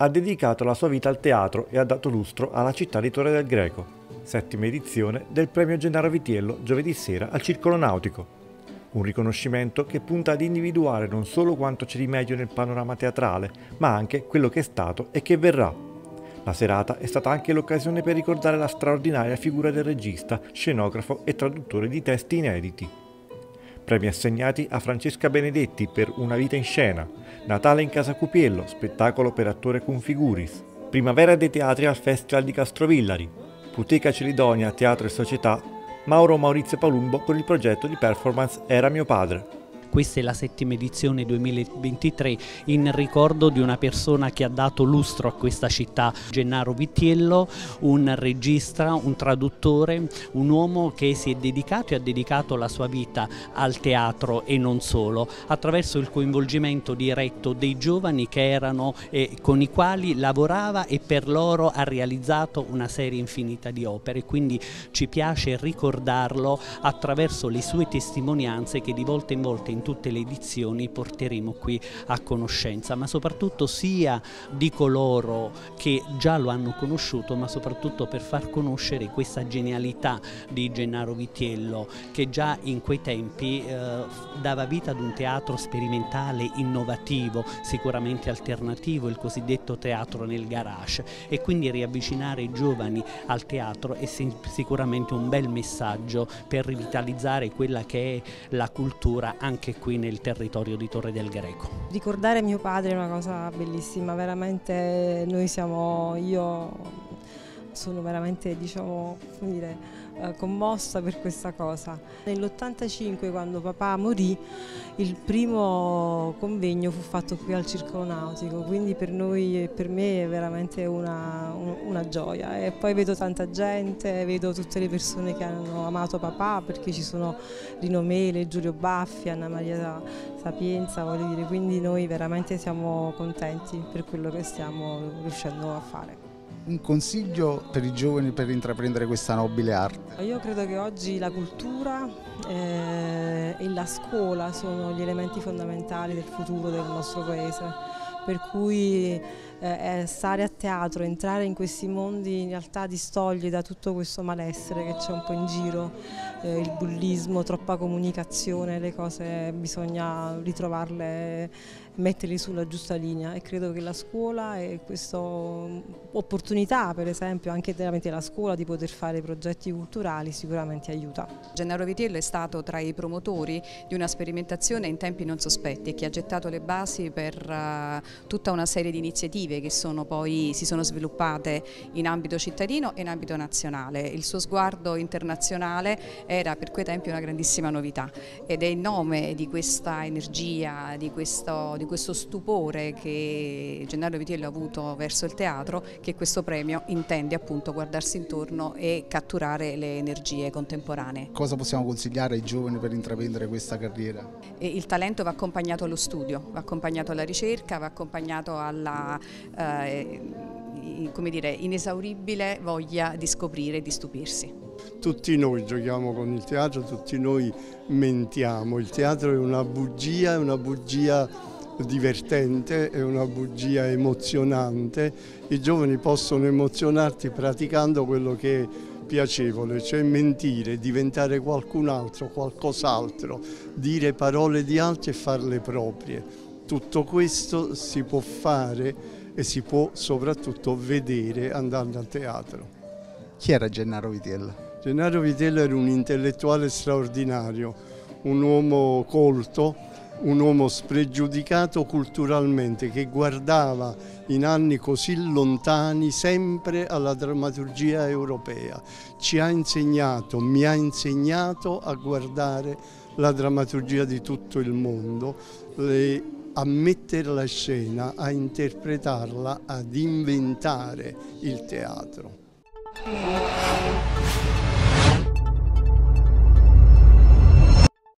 ha dedicato la sua vita al teatro e ha dato lustro alla città di Torre del Greco, settima edizione del premio Gennaro Vitiello giovedì sera al Circolo Nautico. Un riconoscimento che punta ad individuare non solo quanto c'è di meglio nel panorama teatrale, ma anche quello che è stato e che verrà. La serata è stata anche l'occasione per ricordare la straordinaria figura del regista, scenografo e traduttore di testi inediti. Premi assegnati a Francesca Benedetti per Una vita in scena, Natale in Casa Cupiello, spettacolo per attore cum figuris, Primavera dei teatri al Festival di Castrovillari, Puteca Celidonia Teatro e Società Mauro Maurizio Palumbo con il progetto di performance Era mio padre. Questa è la settima edizione 2023 in ricordo di una persona che ha dato lustro a questa città, Gennaro Vittiello, un regista, un traduttore, un uomo che si è dedicato e ha dedicato la sua vita al teatro e non solo, attraverso il coinvolgimento diretto dei giovani che erano e con i quali lavorava e per loro ha realizzato una serie infinita di opere, quindi ci piace ricordarlo attraverso le sue testimonianze che di volta in volta in tutte le edizioni porteremo qui a conoscenza, ma soprattutto sia di coloro che già lo hanno conosciuto, ma soprattutto per far conoscere questa genialità di Gennaro Vitiello che già in quei tempi eh, dava vita ad un teatro sperimentale innovativo, sicuramente alternativo, il cosiddetto teatro nel garage. E quindi riavvicinare i giovani al teatro è sicuramente un bel messaggio per rivitalizzare quella che è la cultura anche anche qui nel territorio di Torre del Greco. Ricordare mio padre è una cosa bellissima, veramente noi siamo, io sono veramente diciamo, dire, eh, commossa per questa cosa. Nell'85 quando papà morì il primo convegno fu fatto qui al Circolo Nautico, quindi per noi e per me è veramente una, una gioia. E poi vedo tanta gente, vedo tutte le persone che hanno amato papà perché ci sono Rino Mele, Giulio Baffi, Anna Maria Sapienza, voglio dire, quindi noi veramente siamo contenti per quello che stiamo riuscendo a fare un consiglio per i giovani per intraprendere questa nobile arte? Io credo che oggi la cultura eh, e la scuola sono gli elementi fondamentali del futuro del nostro paese, per cui eh, stare a teatro, entrare in questi mondi in realtà distoglie da tutto questo malessere che c'è un po' in giro, eh, il bullismo, troppa comunicazione, le cose bisogna ritrovarle metterli sulla giusta linea e credo che la scuola e questa opportunità per esempio anche tramite la scuola di poter fare progetti culturali sicuramente aiuta. Gennaro Vitiello è stato tra i promotori di una sperimentazione in tempi non sospetti che ha gettato le basi per uh, tutta una serie di iniziative che sono poi, si sono sviluppate in ambito cittadino e in ambito nazionale. Il suo sguardo internazionale era per quei tempi una grandissima novità ed è in nome di questa energia, di questo, di questo stupore che Gennaro Vitiello ha avuto verso il teatro che questo premio intende appunto guardarsi intorno e catturare le energie contemporanee. Cosa possiamo consigliare ai giovani per intraprendere questa carriera? E il talento va accompagnato allo studio, va accompagnato alla ricerca, va accompagnato alla eh, come dire, inesauribile voglia di scoprire e di stupirsi. Tutti noi giochiamo con il teatro, tutti noi mentiamo, il teatro è una bugia, è una bugia divertente, è una bugia emozionante. I giovani possono emozionarti praticando quello che è piacevole, cioè mentire, diventare qualcun altro, qualcos'altro, dire parole di altri e farle proprie. Tutto questo si può fare e si può soprattutto vedere andando al teatro. Chi era Gennaro Vitiello? Gennaro Vitiello era un intellettuale straordinario, un uomo colto, un uomo spregiudicato culturalmente che guardava in anni così lontani sempre alla drammaturgia europea. Ci ha insegnato, mi ha insegnato a guardare la drammaturgia di tutto il mondo, a mettere la scena, a interpretarla, ad inventare il teatro.